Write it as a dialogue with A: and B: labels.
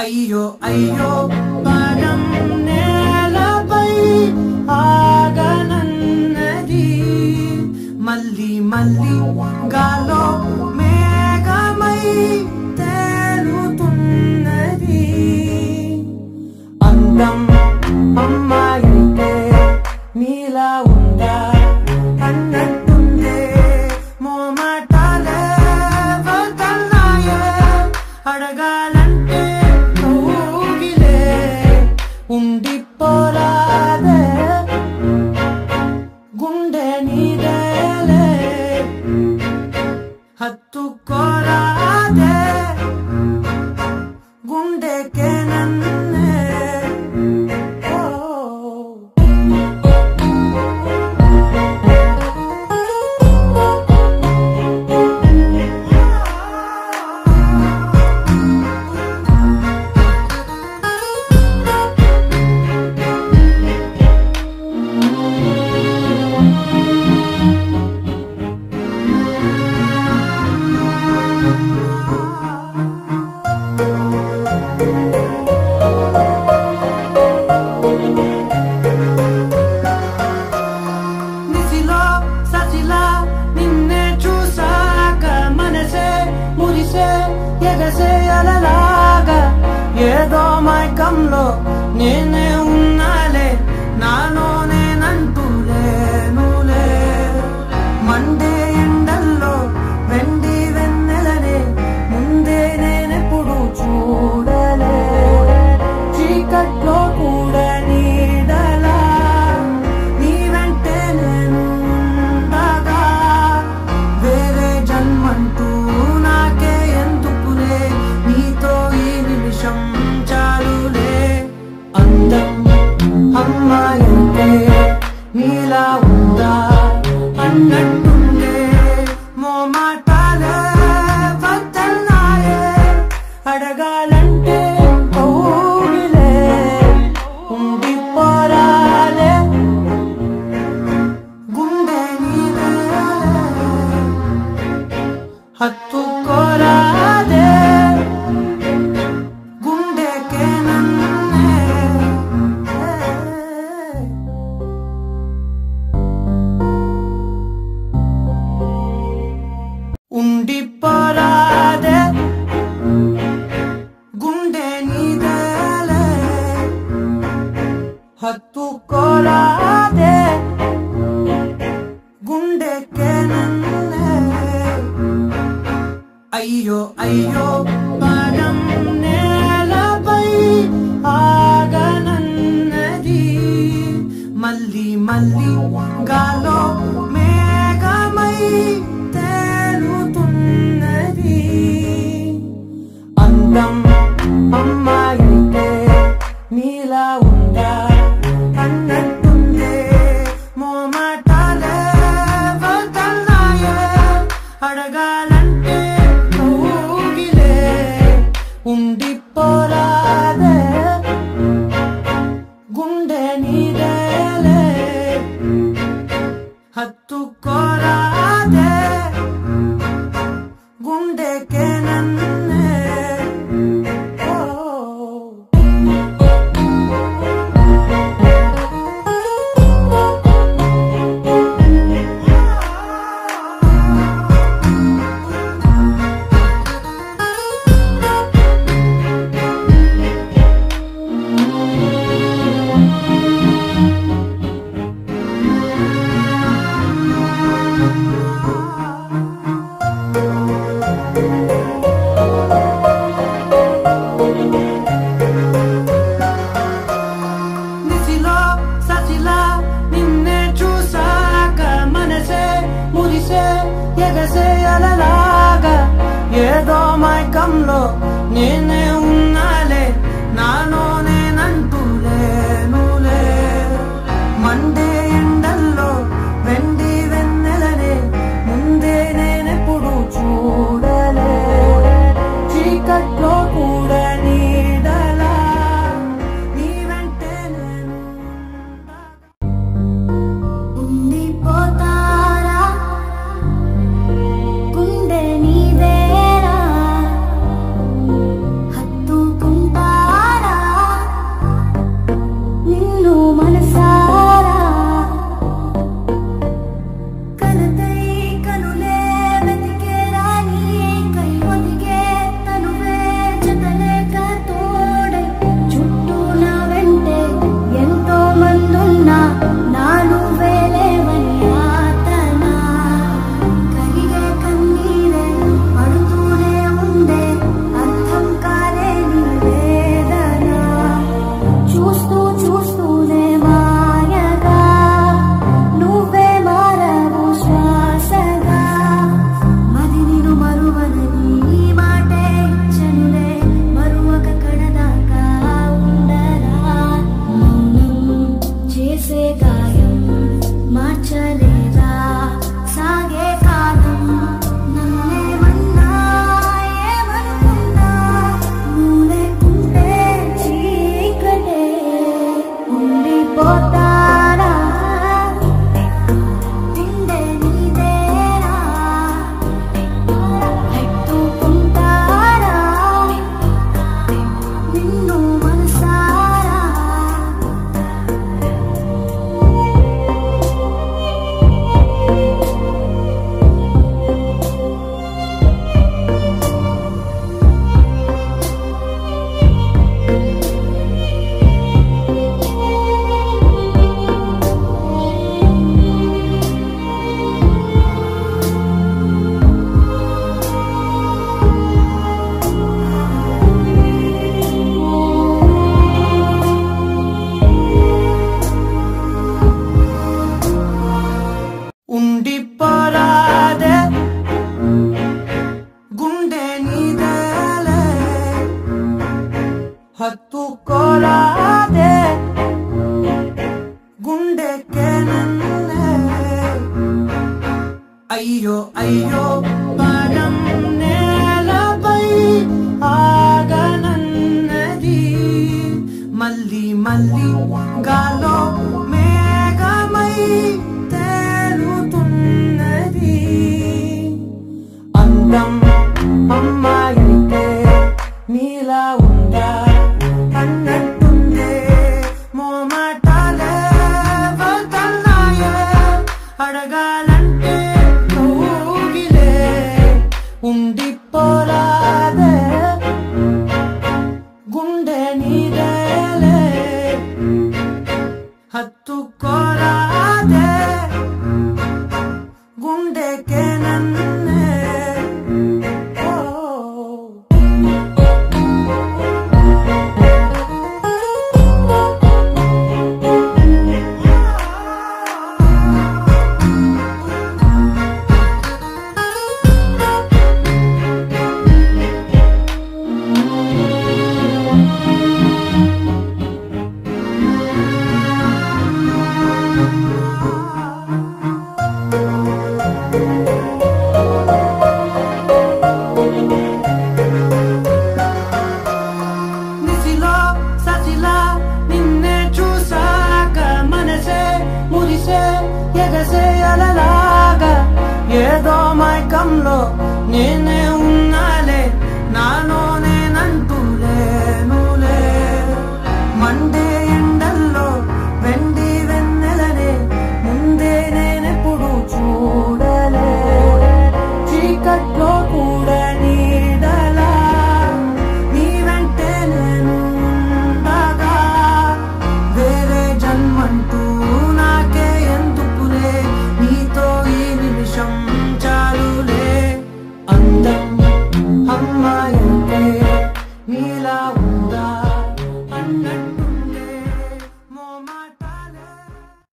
A: అయ్యో అయ్యో మనం నేలపై ఆగనన్నది. మళ్ళీ మళ్ళీ గాలో మేఘమై తేలుతున్నది. అందం అమ్మాయి near. a tu colade gunde kenanne ஐயோ ஐயோ பணம் நேலபை ஆகனன்னதி மல்லி மல்லி காலோ மேகமை அழகால se alalaga Yedo mai kamlo नदी मलि मल्लिङ्ग do mai cam lo ni ne